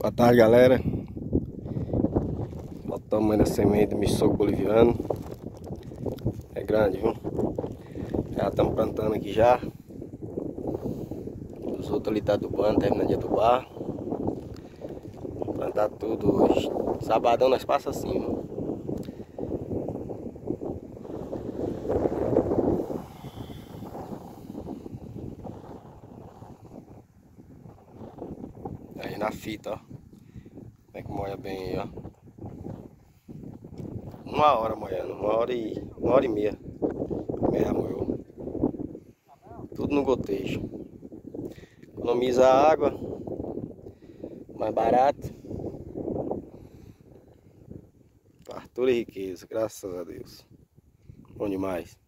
Boa tarde, galera. Olha o tamanho da semente do miçoco boliviano. É grande, viu? Já estamos plantando aqui já. Os outros ali tá adubando, terminando de adubar. Plantar tudo hoje. Sabadão nós passa assim, viu? Aí na fita, ó. Moia bem aí, ó. Uma hora moendo, uma hora e. uma hora e meia. Meia moeu. Tudo no gotejo. Economiza água. Mais barato. Fartura e riqueza, graças a Deus. Bom demais.